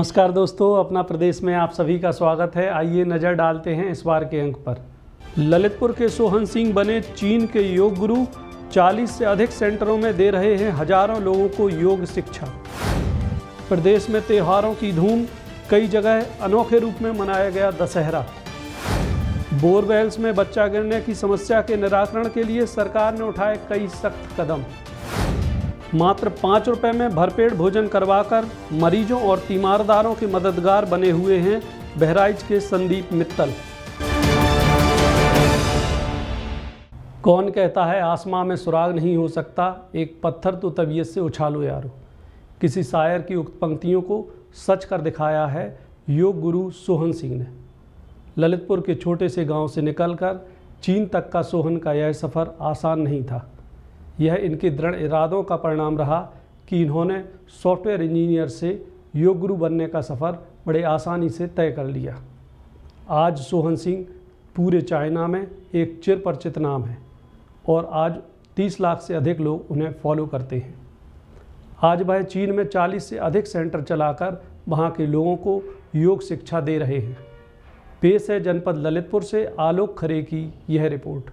नमस्कार दोस्तों, अपना प्रदेश में आप सभी का स्वागत है। आइए नज़र डालते हैं इस बार के अंक पर। ललितपुर के सोहन सिंह बने चीन के योग गुरु 40 से अधिक सेंटरों में दे रहे हैं हज़ारों लोगों को योग शिक्षा। प्रदेश में त्योहारों की धूम, कई जगह अनोखे रूप में मनाया गया दशहरा। बोरवेल्स में बच्चा गिरने की समस्या के निराकरण के लिए सरकार ने उठाए कई सख्त कदम। मात्र पाँच रुपए में भरपेट भोजन करवाकर मरीजों और तीमारदारों के मददगार बने हुए हैं बहराइच के संदीप मित्तल। कौन कहता है, आसमां में सुराग नहीं हो सकता, एक पत्थर तो तबीयत से उछालो यारो। किसी शायर की उक्त पंक्तियों को सच कर दिखाया है योग गुरु सोहन सिंह ने। ललितपुर के छोटे से गाँव से निकलकर चीन तक का सोहन का यह सफ़र आसान नहीं था। यह इनके दृढ़ इरादों का परिणाम रहा कि इन्होंने सॉफ्टवेयर इंजीनियर से योग गुरु बनने का सफ़र बड़े आसानी से तय कर लिया। आज सोहन सिंह पूरे चाइना में एक चिर परिचित नाम है और आज 30 लाख से अधिक लोग उन्हें फॉलो करते हैं। आज वह चीन में 40 से अधिक सेंटर चलाकर वहाँ के लोगों को योग शिक्षा दे रहे हैं। पेश है जनपद ललितपुर से आलोक खरे की यह रिपोर्ट।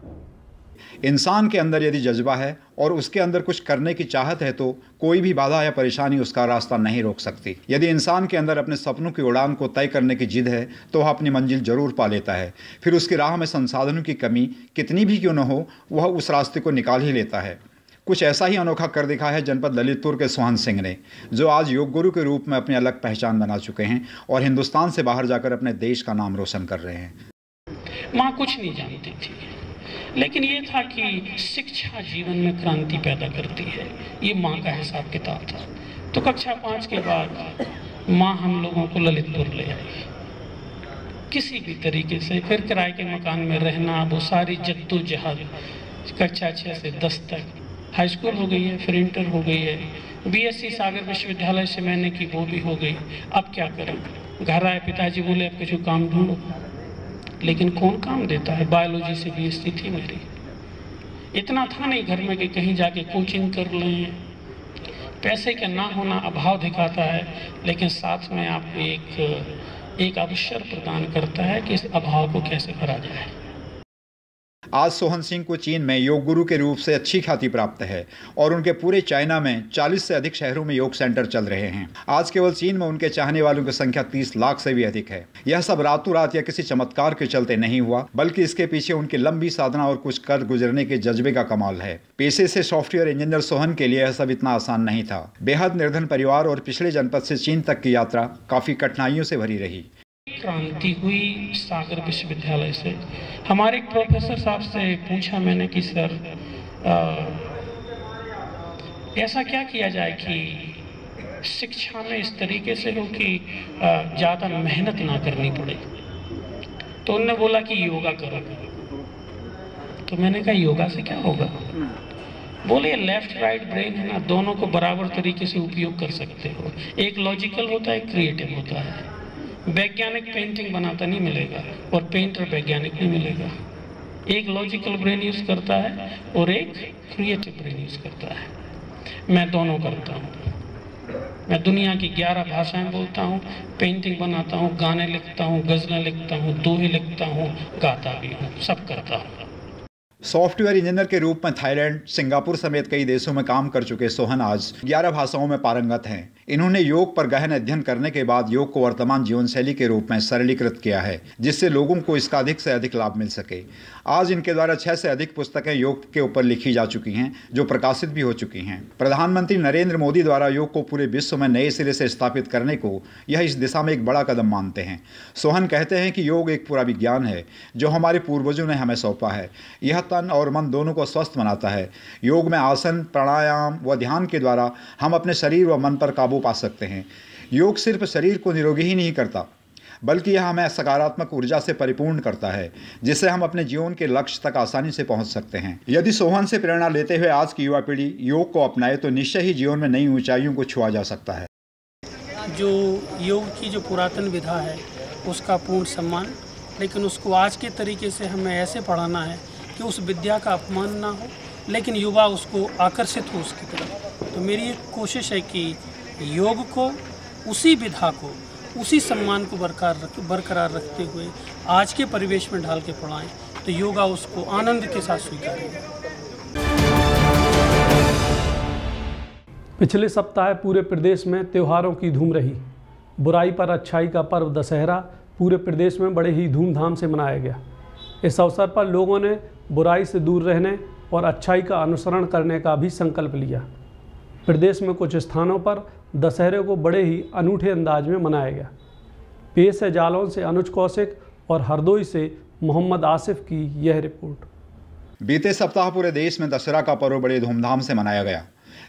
इंसान के अंदर यदि जज्बा है और उसके अंदर कुछ करने की चाहत है तो कोई भी बाधा या परेशानी उसका रास्ता नहीं रोक सकती। यदि इंसान के अंदर अपने सपनों की उड़ान को तय करने की जिद है तो वह अपनी मंजिल ज़रूर पा लेता है। फिर उसकी राह में संसाधनों की कमी कितनी भी क्यों न हो, वह उस रास्ते को निकाल ही लेता है। कुछ ऐसा ही अनोखा कर दिखा है जनपद ललितपुर के सोहन सिंह ने, जो आज योग गुरु के रूप में अपनी अलग पहचान बना चुके हैं और हिंदुस्तान से बाहर जाकर अपने देश का नाम रोशन कर रहे हैं। माँ कुछ नहीं जानती थी। लेकिन ये था कि शिक्षा जीवन में क्रांति पैदा करती है। ये माँ का हिसाब किताब था। तो कक्षा पाँच के बाद माँ हम लोगों को ललितपुर ले आई। किसी भी तरीके से फिर किराए के मकान में रहना वो सारी जद्दोजहद कक्षा छः से दस तक हाई स्कूल हो गई है, फिर इंटर हो गई है। बीएससी सागर विश्वविद्यालय से मैंने की वो भी हो गई। अब क्या करें? घर आए पिताजी बोले, अब कुछ काम ढूंढो। लेकिन कौन काम देता है? बायोलॉजी से भी स्थिति मेरी। इतना था नहीं घर में कि कहीं जाके कोचिंग कर लें। पैसे का ना होना अभाव दिखाता है, लेकिन साथ में आपको एक एक अवसर प्रदान करता है कि इस अभाव को कैसे भरा जाए। आज सोहन सिंह को चीन में योग गुरु के रूप से अच्छी ख्याति प्राप्त है और उनके पूरे चाइना में 40 से अधिक शहरों में योग सेंटर चल रहे हैं। आज केवल चीन में उनके चाहने वालों की संख्या 30 लाख से भी अधिक है। यह सब रातों रात या किसी चमत्कार के चलते नहीं हुआ, बल्कि इसके पीछे उनकी लंबी साधना और कुछ कर गुजरने के जज्बे का कमाल है। पेशे से सॉफ्टवेयर इंजीनियर सोहन के लिए यह सब इतना आसान नहीं था। बेहद निर्धन परिवार और पिछले जनपद से चीन तक की यात्रा काफ़ी कठिनाइयों से भरी रही। क्रांति हुई सागर विश्वविद्यालय से। हमारे एक प्रोफेसर साहब से पूछा मैंने कि, सर ऐसा क्या किया जाए कि शिक्षा में इस तरीके से हो कि ज़्यादा मेहनत ना करनी पड़े? तो उनने बोला कि, योगा करो। तो मैंने कहा, योगा से क्या होगा? बोले, लेफ़्ट, राइट ब्रेन है ना, दोनों को बराबर तरीके से उपयोग कर सकते हो। एक लॉजिकल होता है क्रिएटिव होता है। वैज्ञानिक पेंटिंग बनाता नहीं मिलेगा और पेंटर वैज्ञानिक नहीं मिलेगा। एक लॉजिकल ब्रेन यूज़ करता है और एक क्रिएटिव ब्रेन यूज़ करता है। मैं दोनों करता हूँ। मैं दुनिया की ग्यारह भाषाएँ बोलता हूँ पेंटिंग बनाता हूँ, गाने लिखता हूँ, गज़लें लिखता हूँ, दोहे लिखता हूँ, गाता भी हूँ, सब करता हूँ। सॉफ्टवेयर इंजीनियर के रूप में थाईलैंड, सिंगापुर समेत कई देशों में काम कर चुके सोहन आज 11 भाषाओं में पारंगत हैं। इन्होंने योग पर गहन अध्ययन करने के बाद योग को वर्तमान जीवन शैली के रूप में सरलीकृत किया है, जिससे लोगों को इसका अधिक से अधिक लाभ मिल सके। आज इनके द्वारा छह से अधिक पुस्तकें योग के ऊपर लिखी जा चुकी हैं, जो प्रकाशित भी हो चुकी हैं। प्रधानमंत्री नरेंद्र मोदी द्वारा योग को पूरे विश्व में नए सिरे से स्थापित करने को यह इस दिशा में एक बड़ा कदम मानते हैं। सोहन कहते हैं कि योग एक पूरा विज्ञान है, जो हमारे पूर्वजों ने हमें सौंपा है। यह तन और मन दोनों को स्वस्थ बनाता है। योग में आसन, प्राणायाम व ध्यान के द्वारा हम अपने शरीर व मन पर काबू पा सकते हैं। योग सिर्फ़ शरीर को निरोगी ही नहीं करता, बल्कि यह हमें सकारात्मक ऊर्जा से परिपूर्ण करता है, जिससे हम अपने जीवन के लक्ष्य तक आसानी से पहुँच सकते हैं। यदि सोहन से प्रेरणा लेते हुए आज की युवा पीढ़ी योग को अपनाए तो निश्चय ही जीवन में नई ऊंचाइयों को छुआ जा सकता है। जो योग की जो पुरातन विधा है, उसका पूर्ण सम्मान, लेकिन उसको आज के तरीके से हमें ऐसे पढ़ाना है कि उस विद्या का अपमान ना हो, लेकिन युवा उसको आकर्षित हो उसकी तरफ़। तो मेरी एक कोशिश है कि योग को, उसी विधा को, उसी सम्मान को बरकरार रख, बरकरार रखते हुए आज के परिवेश में ढाल के पढ़ाएँ तो योगा उसको आनंद के साथ स्वीकारेगा पिछले सप्ताह पूरे प्रदेश में त्योहारों की धूम रही। बुराई पर अच्छाई का पर्व दशहरा पूरे प्रदेश में बड़े ही धूमधाम से मनाया गया। इस अवसर पर लोगों ने बुराई से दूर रहने और अच्छाई का अनुसरण करने का भी संकल्प लिया। प्रदेश में कुछ स्थानों पर दशहरे को बड़े ही अनूठे अंदाज में मनाया गया। पेश है जालौन से अनुज कौशिक और हरदोई से मोहम्मद आसिफ की यह रिपोर्ट। बीते सप्ताह पूरे देश में दशहरा का पर्व बड़े धूमधाम से मनाया गया।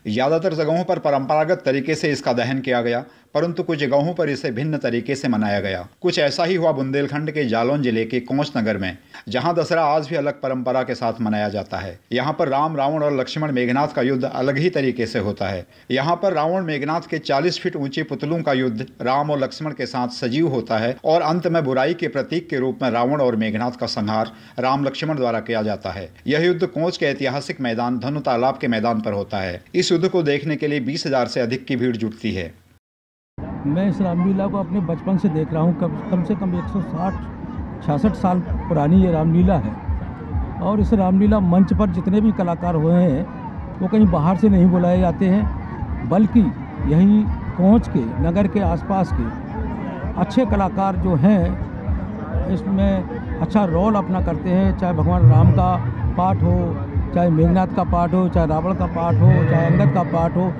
ज़्यादातर जगहों पर परंपरागत तरीके से इसका दहन किया गया। परंतु कुछ जगहों पर इसे भिन्न तरीके से मनाया गया। कुछ ऐसा ही हुआ बुंदेलखंड के जालौन ज़िले के कोंच नगर में, जहाँ दशहरा आज भी अलग परंपरा के साथ मनाया जाता है। यहाँ पर राम, रावण और लक्ष्मण मेघनाथ का युद्ध अलग ही तरीके से होता है। यहाँ पर रावण मेघनाथ के 40 फीट ऊँचे पुतलों का युद्ध राम और लक्ष्मण के साथ सजीव होता है और अंत में बुराई के प्रतीक के रूप में रावण और मेघनाथ का संहार राम, लक्ष्मण द्वारा किया जाता है। यह युद्ध कोच के ऐतिहासिक मैदान धनु तालाब के मैदान पर होता है। इस युद्ध को देखने के लिए बीस हज़ार से अधिक की भीड़ जुटती है। मैं इस रामलीला को अपने बचपन से देख रहा हूँ। कम कम से कम 160 छियासठ साल पुरानी ये रामलीला है। और इस रामलीला मंच पर जितने भी कलाकार हुए हैं, वो कहीं बाहर से नहीं बुलाए जाते हैं, बल्कि यही कोच के, नगर के आसपास के अच्छे कलाकार जो हैं, इसमें अच्छा रोल अपना करते हैं। चाहे भगवान राम का पाठ हो, चाहे मेघनाथ का पाठ हो, चाहे रावण का पाठ हो, चाहे अंगद का पाठ हो,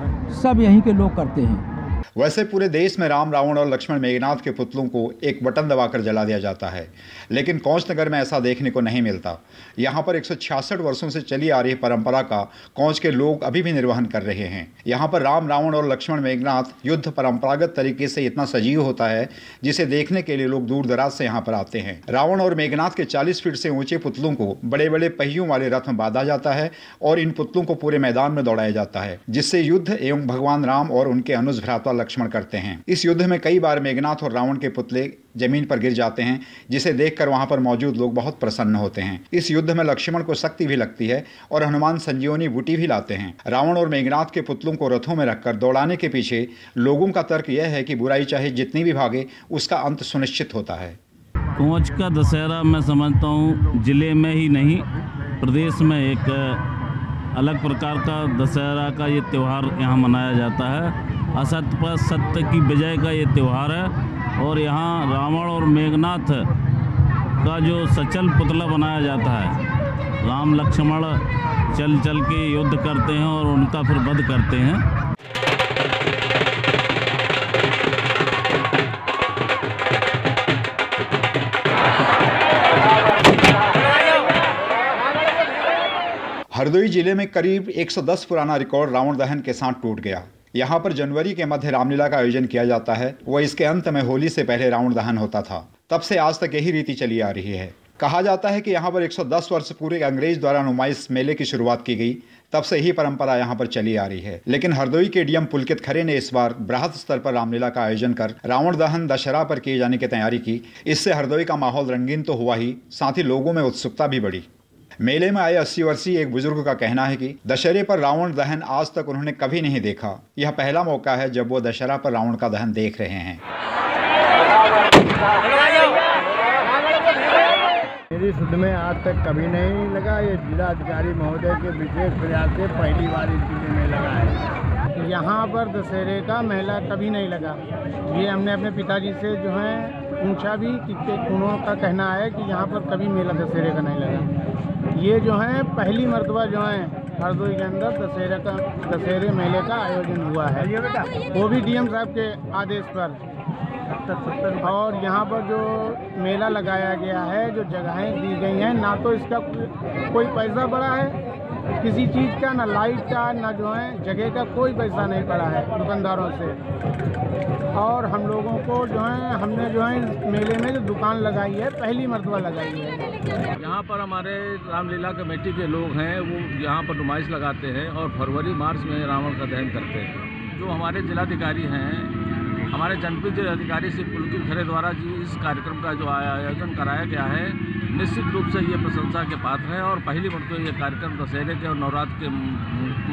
सब यहीं के लोग करते हैं। वैसे पूरे देश में राम, रावण और लक्ष्मण मेघनाथ के पुतलों को एक बटन दबाकर जला दिया जाता है। लेकिन कौच नगर में ऐसा देखने को नहीं मिलता। यहाँ पर एक वर्षों से चली आ रही परंपरा का कौच के लोग अभी भी निर्वहन कर रहे हैं। यहाँ पर राम, रावण और लक्ष्मण मेघनाथ युद्ध परंपरागत तरीके से इतना सजीव होता है, जिसे देखने के लिए लोग दूर दराज से यहाँ पर आते हैं। रावण और मेघनाथ के चालीस फीट से ऊँचे पुतलों को बड़े बड़े पहियों वाले रथ में बांधा जाता है और इन पुतलों को पूरे मैदान में दौड़ाया जाता है, जिससे युद्ध एवं भगवान राम और उनके अनुज भ्राता लक्ष्मण करते हैं। इस युद्ध में कई बार मेघनाथ और रावण के पुतले ज़मीन पर गिर जाते हैं, जिसे देखकर वहाँ पर मौजूद लोग बहुत प्रसन्न होते हैं। इस युद्ध में लक्ष्मण को शक्ति भी लगती है और हनुमान संजीवनी बूटी भी लाते हैं। रावण और मेघनाथ के पुतलों को रथों में रखकर दौड़ाने के पीछे लोगों का तर्क यह है कि बुराई चाहे जितनी भी भागे, उसका अंत सुनिश्चित होता है। कोच का दशहरा मैं समझता हूँ ज़िले में ही नहीं, प्रदेश में एक अलग प्रकार का दशहरा का ये त्यौहार यहाँ मनाया जाता है। असत्य पर सत्य की विजय का ये त्यौहार है। और यहाँ रावण और मेघनाथ का जो सचल पुतला बनाया जाता है, राम लक्ष्मण चल चल के युद्ध करते हैं और उनका फिर वध करते हैं। हरदोई ज़िले में करीब 110 पुराना रिकॉर्ड रावण दहन के साथ टूट गया। यहाँ पर जनवरी के मध्य रामलीला का आयोजन किया जाता है। व इसके अंत में होली से पहले रावण दहन होता था। तब से आज तक यही रीति चली आ रही है। कहा जाता है कि यहाँ पर 110 वर्ष पूरे अंग्रेज़ द्वारा नुमाइश मेले की शुरुआत की गई। तब से ही परंपरा यहाँ पर चली आ रही है। लेकिन हरदोई के डीएम पुलकित खरे ने इस बार बृहद स्तर पर रामलीला का आयोजन कर रावण दहन दशहरा पर किए जाने की तैयारी की। इससे हरदोई का माहौल रंगीन तो हुआ ही, साथ ही लोगों में उत्सुकता भी बढ़ी। मेले में आए अस्सी वर्षीय एक बुज़ुर्ग का कहना है कि दशहरे पर रावण दहन आज तक उन्होंने कभी नहीं देखा। यह पहला मौका है जब वो दशहरा पर रावण का दहन देख रहे हैं। मेरी शुद्ध में आज तक कभी नहीं लगा। ये जिला अधिकारी महोदय के विशेष प्रयास से पहली बार इस ज़िले में लगा है। यहाँ पर दशहरे का मेला कभी नहीं लगा। ये हमने अपने पिताजी से जो है पूछा भी कि उन्होंने का कहना है कि यहाँ पर कभी मेला दशहरे का नहीं लगा। ये जो है पहली मरतबा जो है हरदोई के अंदर दशहरे का दशहरे मेले का आयोजन हुआ है। वो भी डीएम साहब के आदेश पर। और यहाँ पर जो मेला लगाया गया है जो जगहें दी गई हैं ना तो इसका कोई पैसा बढ़ा है किसी चीज़ का ना लाइट का ना जो है जगह का कोई पैसा नहीं पड़ा है दुकानदारों से। और हम लोगों को जो है हमने जो है मेले में जो दुकान लगाई है पहली मरतबा लगाई है। यहाँ पर हमारे रामलीला कमेटी के लोग हैं, वो यहाँ पर नुमाइश लगाते हैं और फरवरी, मार्च में रावण का दहन करते हैं। जो हमारे जिलाधिकारी हैं, हमारे जनपद जिलाधिकारी श्री पुलकित खरे द्वारा जी, इस कार्यक्रम का जो आयोजन कराया गया है, निश्चित रूप से ये प्रशंसा के पात्र हैं और पहली मरतबा ये कार्यक्रम दशहरे के और नवरात्र के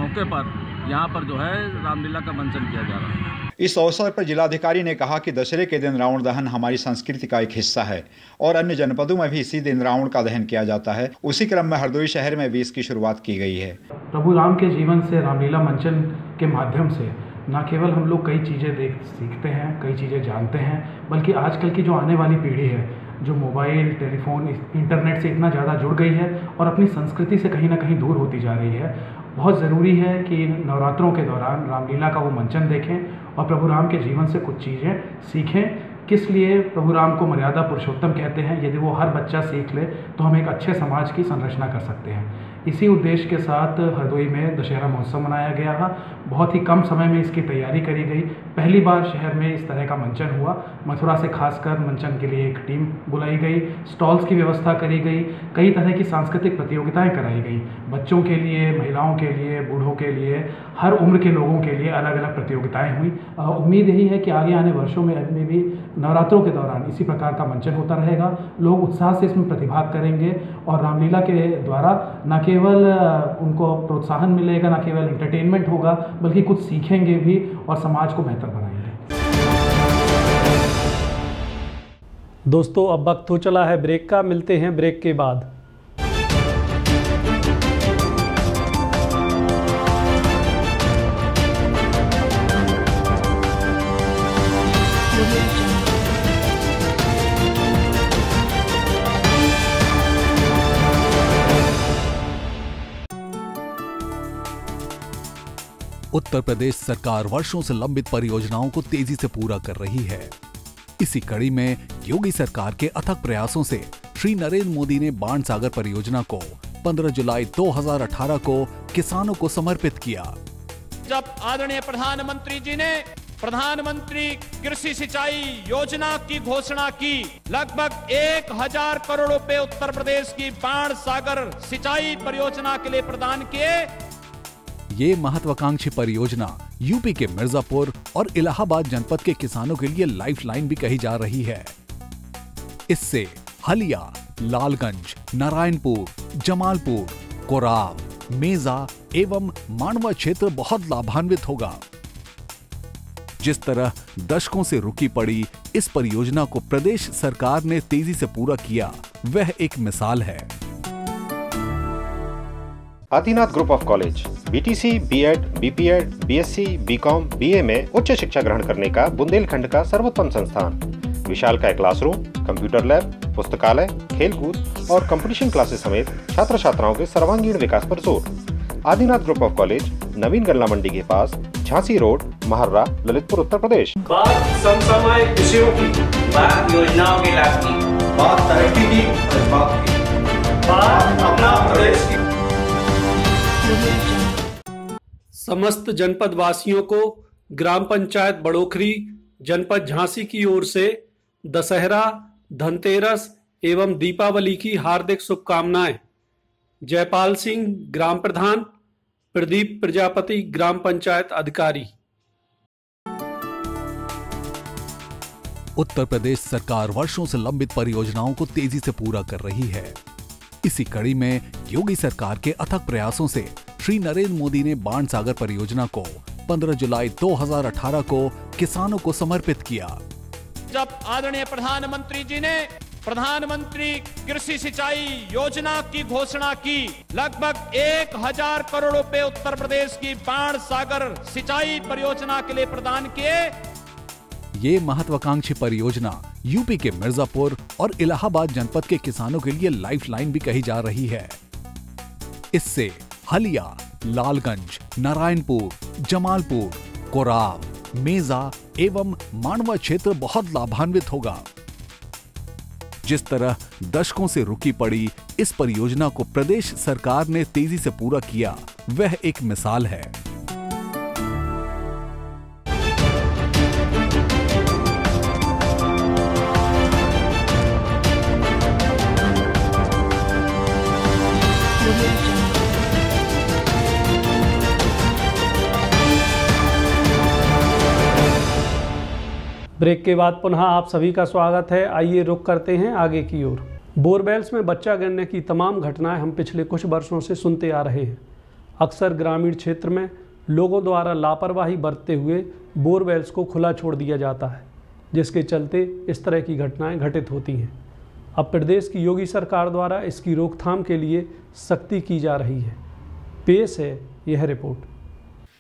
मौके पर यहाँ पर जो है रामलीला का मंचन किया जा रहा है। इस अवसर पर जिलाधिकारी ने कहा कि दशहरे के दिन रावण दहन हमारी संस्कृति का एक हिस्सा है और अन्य जनपदों में भी इसी दिन रावण का दहन किया जाता है। उसी क्रम में हरदोई शहर में भी इसकी शुरुआत की गई है। प्रभु राम के जीवन से रामलीला मंचन के माध्यम से न केवल हम लोग कई चीज़ें देख सीखते हैं कई चीज़ें जानते हैं बल्कि आजकल की जो आने वाली पीढ़ी है जो मोबाइल टेलीफोन इंटरनेट से इतना ज़्यादा जुड़ गई है और अपनी संस्कृति से कहीं ना कहीं दूर होती जा रही है। बहुत ज़रूरी है कि नवरात्रों के दौरान रामलीला का वो मंचन देखें और प्रभु राम के जीवन से कुछ चीज़ें सीखें। किस लिए? प्रभु राम को मर्यादा पुरुषोत्तम कहते हैं। यदि वो हर बच्चा सीख ले तो हम एक अच्छे समाज की संरचना कर सकते हैं। इसी उद्देश्य के साथ हरदोई में दशहरा महोत्सव मनाया गया था। बहुत ही कम समय में इसकी तैयारी करी गई। पहली बार शहर में इस तरह का मंचन हुआ। मथुरा से खासकर मंचन के लिए एक टीम बुलाई गई। स्टॉल्स की व्यवस्था करी गई। कई तरह की सांस्कृतिक प्रतियोगिताएँ कराई गई। बच्चों के लिए, महिलाओं के लिए, बूढ़ों के लिए, हर उम्र के लोगों के लिए अलग अलग प्रतियोगिताएँ हुई। उम्मीद यही है कि आगे आने वर्षों में भी नवरात्रों के दौरान इसी प्रकार का मंचन होता रहेगा। लोग उत्साह से इसमें प्रतिभाग करेंगे। और रामलीला के द्वारा न केवल उनको प्रोत्साहन मिलेगा, न केवल इंटरटेनमेंट होगा, बल्कि कुछ सीखेंगे भी और समाज को बेहतर बनाएँगे। दोस्तों, अब वक्त हो चला है ब्रेक का। मिलते हैं ब्रेक के बाद। उत्तर प्रदेश सरकार वर्षों से लंबित परियोजनाओं को तेज़ी से पूरा कर रही है। इसी कड़ी में योगी सरकार के अथक प्रयासों से श्री नरेंद्र मोदी ने बाण सागर परियोजना को 15 जुलाई 2018 को किसानों को समर्पित किया। जब आदरणीय प्रधानमंत्री जी ने प्रधानमंत्री कृषि सिंचाई योजना की घोषणा की, लगभग एक हज़ार करोड़ रुपए उत्तर प्रदेश की बाण सागर सिंचाई परियोजना के लिए प्रदान किए ये महत्वाकांक्षी परियोजना यूपी के मिर्जापुर और इलाहाबाद जनपद के किसानों के लिए लाइफलाइन भी कही जा रही है। इससे हलिया, लालगंज, नारायणपुर, जमालपुर, कोराव, मेजा एवं मांडवा क्षेत्र बहुत लाभान्वित होगा। जिस तरह दशकों से रुकी पड़ी इस परियोजना को प्रदेश सरकार ने तेज़ी से पूरा किया, वह एक मिसाल है। Adinath group of college. BTC, BEd, BPEd, BSc, BCom, BA में उच्च शिक्षा ग्रहण करने का बुंदेलखंड का सर्वोत्तम संस्थान। विशाल का क्लासरूम कंप्यूटर लैब पुस्तकालय खेलकूद और कंपटीशन क्लासेस समेत छात्र छात्राओं के सर्वांगीण विकास पर ज़ोर। आदिनाथ ग्रुप ऑफ़ कॉलेज नवीन गल्ला मंडी के पास झांसी रोड महर्रा ललितपुर उत्तर प्रदेश। बात की बात योजनाओं के लाभ की बात तरक्की की। बात अपना प्रदेश की। समस्त जनपद वासियों को ग्राम पंचायत बड़ोखरी, जनपद झांसी की ओर से दशहरा, धनतेरस एवं दीपावली की हार्दिक शुभकामनाएँ। जयपाल सिंह, ग्राम प्रधान, प्रदीप प्रजापति, ग्राम पंचायत अधिकारी। उत्तर प्रदेश सरकार वर्षों से लंबित परियोजनाओं को तेज़ी से पूरा कर रही है। इसी कड़ी में योगी सरकार के अथक प्रयासों से श्री नरेंद्र मोदी ने बाण सागर परियोजना को 15 जुलाई 2018 को किसानों को समर्पित किया। जब आदरणीय प्रधानमंत्री जी ने प्रधानमंत्री कृषि सिंचाई योजना की घोषणा की लगभग एक हज़ार करोड़ रुपए उत्तर प्रदेश की बाण सागर सिंचाई परियोजना के लिए प्रदान किए। ये महत्वाकांक्षी परियोजना यूपी के मिर्जापुर और इलाहाबाद जनपद के किसानों के लिए लाइफलाइन भी कही जा रही है। इससे हलिया, लालगंज, नारायणपुर, जमालपुर, कोराव, मेजा एवं मानवा क्षेत्र बहुत लाभान्वित होगा। जिस तरह दशकों से रुकी पड़ी इस परियोजना को प्रदेश सरकार ने तेज़ी से पूरा किया, वह एक मिसाल है। ब्रेक के बाद पुनः आप सभी का स्वागत है। आइए रुक करते हैं आगे की ओर। बोरवेल्स में बच्चा गिरने की तमाम घटनाएँ हम पिछले कुछ वर्षों से सुनते आ रहे हैं। अक्सर ग्रामीण क्षेत्र में लोगों द्वारा लापरवाही बरतते हुए बोरवेल्स को खुला छोड़ दिया जाता है, जिसके चलते इस तरह की घटनाएँ घटित होती हैं। अब प्रदेश की योगी सरकार द्वारा इसकी रोकथाम के लिए सख्ती की जा रही है। पेश है यह रिपोर्ट।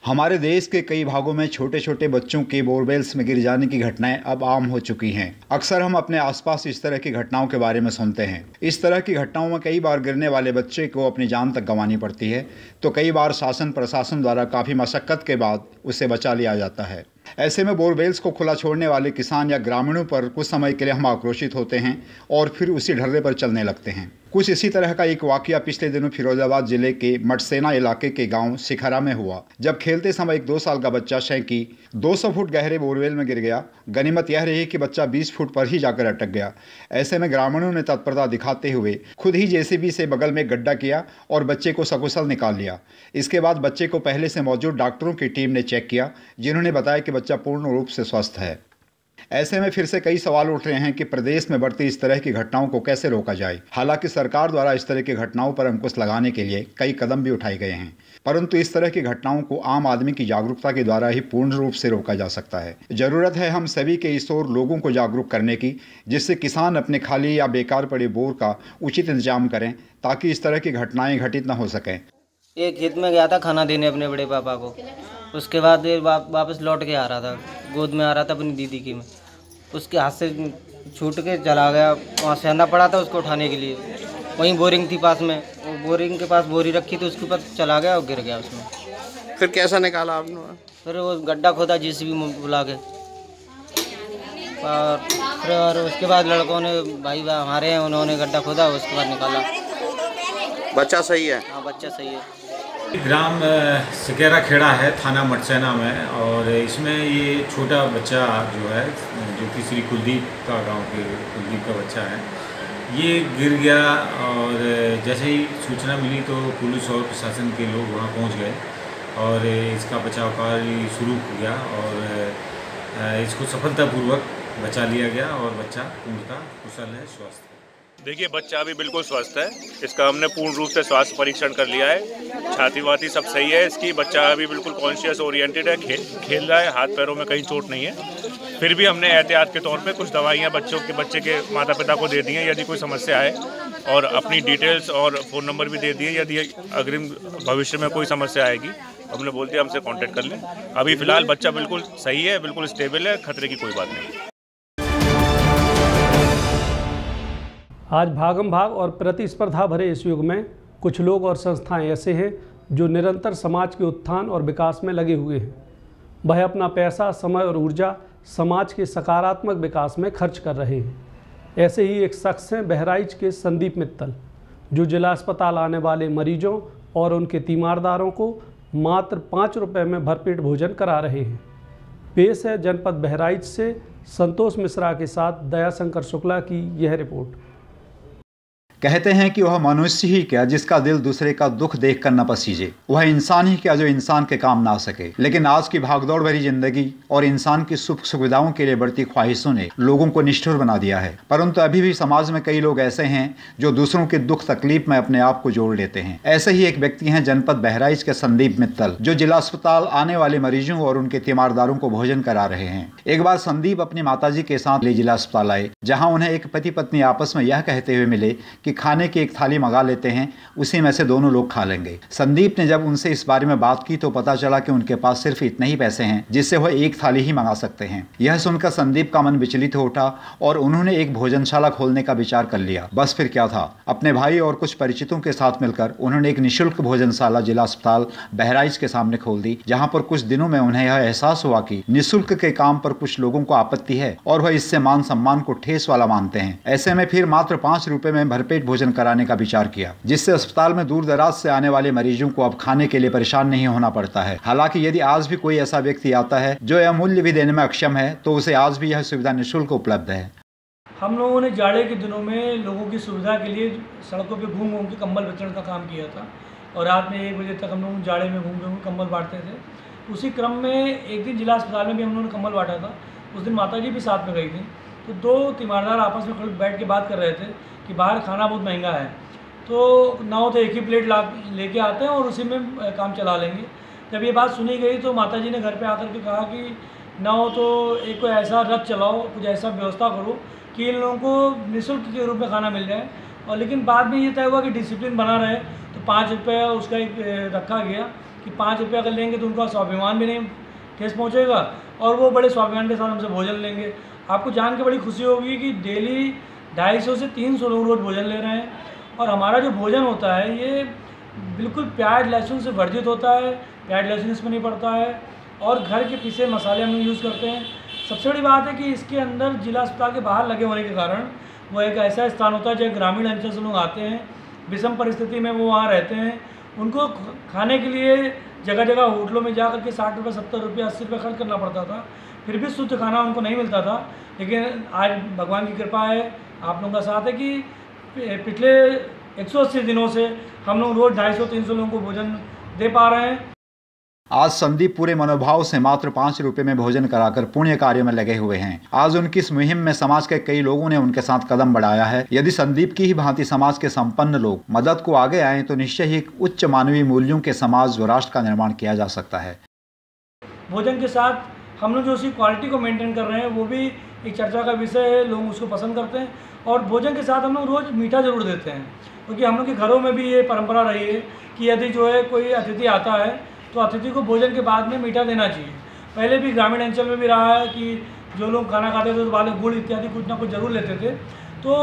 हमारे देश के कई भागों में छोटे छोटे बच्चों के बोरवेल्स में गिर जाने की घटनाएँ अब आम हो चुकी हैं। अक्सर हम अपने आसपास इस तरह की घटनाओं के बारे में सुनते हैं। इस तरह की घटनाओं में कई बार गिरने वाले बच्चे को अपनी जान तक गंवानी पड़ती है तो कई बार शासन प्रशासन द्वारा काफ़ी मशक्क़त के बाद उसे बचा लिया जाता है। ऐसे में बोरवेल्स को खुला छोड़ने वाले किसान या ग्रामीणों पर कुछ समय के लिए हम आक्रोशित होते हैं और फिर उसी ढर्रे पर चलने लगते हैं। कुछ इसी तरह का एक वाकया पिछले दिनों फिरोजाबाद ज़िले के मटसेना इलाके के गाँव सिखरा में हुआ, जब खेलते समय एक दो साल का बच्चा शैकी 200 फुट गहरे बोरवेल में गिर गया। गनीमत यह रही कि बच्चा 20 फुट पर ही जाकर अटक गया। ऐसे में ग्रामीणों ने तत्परता दिखाते हुए खुद ही जेसीबी से बगल में गड्ढा किया और बच्चे को सकुशल निकाल लिया। इसके बाद बच्चे को पहले से मौजूद डॉक्टरों की टीम ने चेक किया, जिन्होंने बताया कि बच्चा पूर्ण रूप से स्वस्थ है। ऐसे में फिर से कई सवाल उठ रहे हैं कि प्रदेश में बढ़ती इस तरह की घटनाओं को कैसे रोका जाए। हालाँकि सरकार द्वारा इस तरह की घटनाओं पर अंकुश लगाने के लिए कई कदम भी उठाए गए हैं, परंतु इस तरह की घटनाओं को आम आदमी की जागरूकता के द्वारा ही पूर्ण रूप से रोका जा सकता है। ज़रूरत है हम सभी के इस ओर लोगों को जागरूक करने की, जिससे किसान अपने खाली या बेकार पड़े बोर का उचित इंतज़ाम करें, ताकि इस तरह की घटनाएँ घटित न हो सकें। एक खेत में गया था खाना देने अपने बड़े पापा को। उसके बाद वा, वापस लौट के आ रहा था। गोद में आ रहा था अपनी दीदी की में। उसके हाथ से छूट के चला गया। वहाँ से आना पड़ा था उसको उठाने के लिए। वहीं बोरिंग थी पास में। वो बोरिंग के पास बोरी रखी थी उसके ऊपर चला गया और गिर गया उसमें। फिर कैसा निकाला आपने फिर वो गड्ढा खोदा जिस भी बुला के। और फिर और उसके बाद लड़कों ने भाई हमारे हैं उन्होंने गड्ढा खोदा उसके बाद निकाला। बच्चा सही है? हाँ बच्चा सही है। ग्राम सिकेरा खेड़ा है, थाना मटसैना में, और इसमें ये छोटा बच्चा जो है, जो कि श्री कुलदीप का गाँव के, कुलदीप का बच्चा है, ये गिर गया, और जैसे ही सूचना मिली तो पुलिस और प्रशासन के लोग वहाँ पहुँच गए, और इसका बचाव कार्य शुरू हो गया, और इसको सफलतापूर्वक बचा लिया गया, और बच्चा पूर्णतः कुशल है, स्वस्थ है। देखिए बच्चा अभी बिल्कुल स्वस्थ है। इसका हमने पूर्ण रूप से स्वास्थ्य परीक्षण कर लिया है। छाती वाती सब सही है। इसकी बच्चा अभी बिल्कुल कॉन्शियस ओरिएंटेड है। खे, खेल रहा है। हाथ पैरों में कहीं चोट नहीं है। फिर भी हमने एहतियात के तौर पे कुछ दवाइयाँ बच्चों के बच्चे के माता पिता को दे दी हैं यदि कोई समस्या है और अपनी डिटेल्स और फ़ोन नंबर भी दे दिए यदि अग्रिम भविष्य में कोई समस्या आएगी हमने बोल दिया हमसे कॉन्टेक्ट कर लें। अभी फ़िलहाल बच्चा बिल्कुल सही है बिल्कुल स्टेबल है खतरे की कोई बात नहीं। आज भागम भाग और प्रतिस्पर्धा भरे इस युग में कुछ लोग और संस्थाएँ ऐसे हैं जो निरंतर समाज के उत्थान और विकास में लगे हुए हैं। वह अपना पैसा, समय और ऊर्जा समाज के सकारात्मक विकास में खर्च कर रहे हैं। ऐसे ही एक शख्स हैं बहराइच के संदीप मित्तल, जो जिला अस्पताल आने वाले मरीजों और उनके तीमारदारों को मात्र पाँच रुपये में भरपेट भोजन करा रहे हैं। पेश है जनपद बहराइच से संतोष मिश्रा के साथ दयाशंकर शुक्ला की यह रिपोर्ट। कहते हैं कि वह मनुष्य ही क्या जिसका दिल दूसरे का दुख देख कर न पसीजे। वह इंसान ही क्या जो इंसान के काम ना सके। लेकिन आज की भागदौड़ भरी ज़िंदगी और इंसान की सुख सुविधाओं के लिए बढ़ती ख्वाहिशों ने लोगों को निष्ठुर बना दिया है। परंतु अभी भी समाज में कई लोग ऐसे हैं जो दूसरों के दुख तकलीफ़ में अपने आप को जोड़ लेते हैं। ऐसे ही एक व्यक्ति है जनपद बहराइच के संदीप मित्तल, जो जिला अस्पताल आने वाले मरीजों और उनके तीमारदारों को भोजन करा रहे हैं। एक बार संदीप अपनी माता के साथ ले जिला अस्पताल आए, जहाँ उन्हें एक पति पत्नी आपस में यह कहते हुए मिले कि खाने की एक थाली मंगा लेते हैं, उसी में से दोनों लोग खा लेंगे। संदीप ने जब उनसे इस बारे में बात की तो पता चला कि उनके पास सिर्फ़ इतने ही पैसे हैं, जिससे वह एक थाली ही मंगा सकते हैं। यह सुनकर संदीप का मन विचलित हो उठा और उन्होंने एक भोजनशाला खोलने का विचार कर लिया। बस फिर क्या था? अपने भाई और कुछ परिचितों के साथ मिलकर उन्होंने एक निःशुल्क भोजनशाला जिला अस्पताल बहराइच के सामने खोल दी, जहाँ पर कुछ दिनों में उन्हें यह एहसास हुआ कि निःशुल्क के काम पर कुछ लोगों को आपत्ति है और वह इससे मान सम्मान को ठेस वाला मानते हैं। ऐसे में फिर मात्र पाँच रुपए में भरपेट भोजन कराने का विचार किया, जिससे अस्पताल में दूर दराज से आने वाले मरीजों को अब खाने के लिए परेशान नहीं होना पड़ता है। हालाँकि यदि आज भी कोई ऐसा व्यक्ति आता है, जो यह मूल्य भी देने में अक्षम है तो उसे आज भी यह सुविधा निःशुल्क उपलब्ध है। हम लोगों ने जाड़े के दिनों में लोगों की सुविधा के लिए सड़कों पे घूम घूम के कंबल वितरण का काम किया था, और रात में एक बजे तक हम लोग जाड़े में घूम घूम कंबल बांटते थे। उसी क्रम में एक दिन जिला अस्पताल में भी हम लोगों ने कंबल बांटा था। उस दिन माता जी भी साथ में गई थी। तो दो तीमारदार आपस में बैठ के बात कर रहे थे कि बाहर खाना बहुत महँगा है। तो ना हो तो एक ही प्लेट ला, लेके आते हैं और उसी में काम चला लेंगे। जब ये बात सुनी गई तो माता जी ने घर पे आकर के कहा कि, ना हो तो एक कोई ऐसा रथ चलाओ, कुछ ऐसा व्यवस्था करो कि इन लोगों को निःशुल्क के रूप में खाना मिल जाए। और लेकिन बाद में ये तय हुआ कि डिसिप्लिन बना रहे तो पाँच रुपये उसका एक रखा गया कि पाँच रुपये अगर लेंगे तो उनका स्वाभिमान भी नहीं ठेस पहुँचेगा और वो बड़े स्वाभिमान के साथ हमसे भोजन लेंगे। आपको जान के बड़ी खुशी होगी कि डेली ढाई सौ से तीन सौ लोग रोज़ भोजन ले रहे हैं। और हमारा जो भोजन होता है, ये बिल्कुल प्याज लहसुन से वर्जित होता है, प्याज लहसुन इसमें नहीं पड़ता है और घर के पीसे मसाले हम यूज़ करते हैं। सबसे बड़ी बात है कि इसके अंदर जिला अस्पताल के बाहर लगे होने के कारण वो एक ऐसा स्थान होता है जहाँ ग्रामीण अंचल से लोग आते हैं, विषम परिस्थिति में वो वहाँ रहते हैं। उनको खाने के लिए जगह जगह होटलों में जा करके साठ रुपये, सत्तर रुपये, अस्सी रुपये खर्च करना पड़ता था। फिर भी शुद्ध खाना उनको नहीं मिलता था। लेकिन आज भगवान की कृपा है आप लोगों का साथ है कि पिछले 180 दिनों से हम लोग रोज़ ढाई सौ तीन सौ लोगों को भोजन दे पा रहे हैं। आज संदीप पूरे मनोभाव से मात्र पाँच रुपए में भोजन कराकर पुण्य कार्य में लगे हुए हैं। आज उनकी इस मुहिम में समाज के कई लोगों ने उनके साथ कदम बढ़ाया है। यदि संदीप की ही भांति समाज के संपन्न लोग मदद को आगे आए तो निश्चय ही एक उच्च मानवीय मूल्यों के समाज व राष्ट्र का निर्माण किया जा सकता है। भोजन के साथ हम लोग जो उसकी क्वालिटी को मेंटेन कर रहे हैं, वो भी एक चर्चा का विषय है, लोग उसको पसंद करते हैं और भोजन के साथ हम लोग रोज़ मीठा ज़रूर देते हैं। क्योंकि हम लोग के घरों में भी ये परंपरा रही है कि यदि जो है कोई अतिथि आता है तो अतिथि को भोजन के बाद में मीठा देना चाहिए। पहले भी ग्रामीण अंचल में भी रहा है कि जो लोग खाना खाते थे तो वाले गुड़ इत्यादि कुछ ना कुछ ज़रूर लेते थे। तो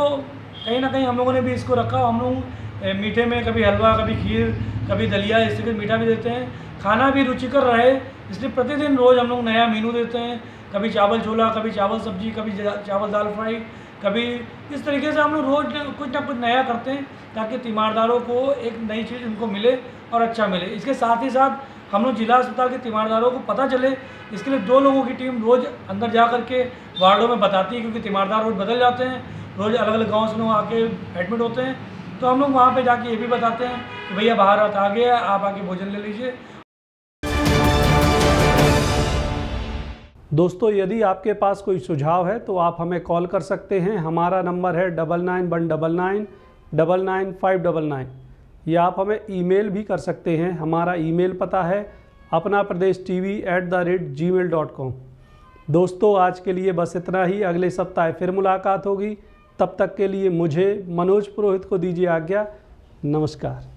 कहीं ना कहीं हम लोगों ने भी इसको रखा। हम लोग मीठे में कभी हलवा, कभी खीर, कभी दलिया, इस तरीके मीठा भी देते हैं। खाना भी रुचिकर रहे इसलिए प्रतिदिन रोज़ हम लोग नया मीनू देते हैं। कभी चावल छोला, कभी चावल सब्ज़ी, कभी चावल दाल फ्राई, कभी इस तरीके से हम लोग रोज़ कुछ ना कुछ नया करते हैं ताकि तीमारदारों को एक नई चीज़ उनको मिले और अच्छा मिले। इसके साथ ही साथ हम लोग जिला अस्पताल के तीमारदारों को पता चले। इसके लिए दो लोगों की टीम रोज़ अंदर जा कर के वार्डों में बताती है क्योंकि तीमारदार रोज़ बदल जाते हैं। रोज़ अलग अलग गाँव से लोग आके एडमिट होते हैं। तो हम लोग वहाँ पर जाके ये भी बताते हैं कि भैया बाहर आ गया आप आके भोजन ले लीजिए। दोस्तों, यदि आपके पास कोई सुझाव है तो आप हमें कॉल कर सकते हैं। हमारा नंबर है double nine one double nine double nine five double nine. या आप हमें ईमेल भी कर सकते हैं। हमारा ईमेल पता है अपना Pradesh T V at the rate G mail dot com. दोस्तों, आज के लिए बस इतना ही। अगले सप्ताह फिर मुलाकात होगी। तब तक के लिए मुझे मनोज पुरोहित को दीजिए आज्ञा। नमस्कार।